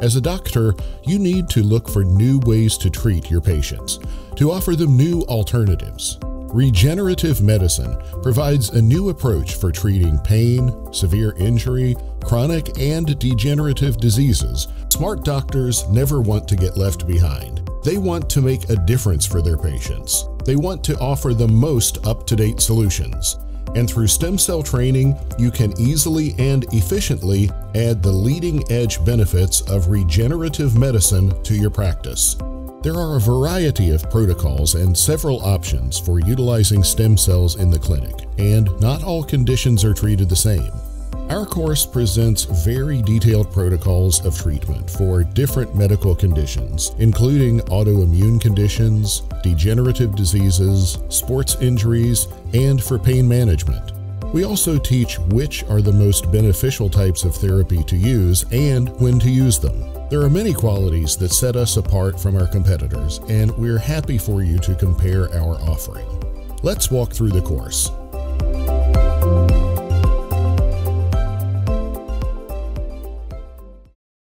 As a doctor, you need to look for new ways to treat your patients, to offer them new alternatives. Regenerative medicine provides a new approach for treating pain, severe injury, chronic and degenerative diseases. Smart doctors never want to get left behind. They want to make a difference for their patients. They want to offer the most up to date solutions. And through stem cell training, you can easily and efficiently add the leading edge benefits of regenerative medicine to your practice. There are a variety of protocols and several options for utilizing stem cells in the clinic, and not all conditions are treated the same. Our course presents very detailed protocols of treatment for different medical conditions, including autoimmune conditions, degenerative diseases, sports injuries, and for pain management. We also teach which are the most beneficial types of therapy to use and when to use them. There are many qualities that set us apart from our competitors, and we're happy for you to compare our offering. Let's walk through the course.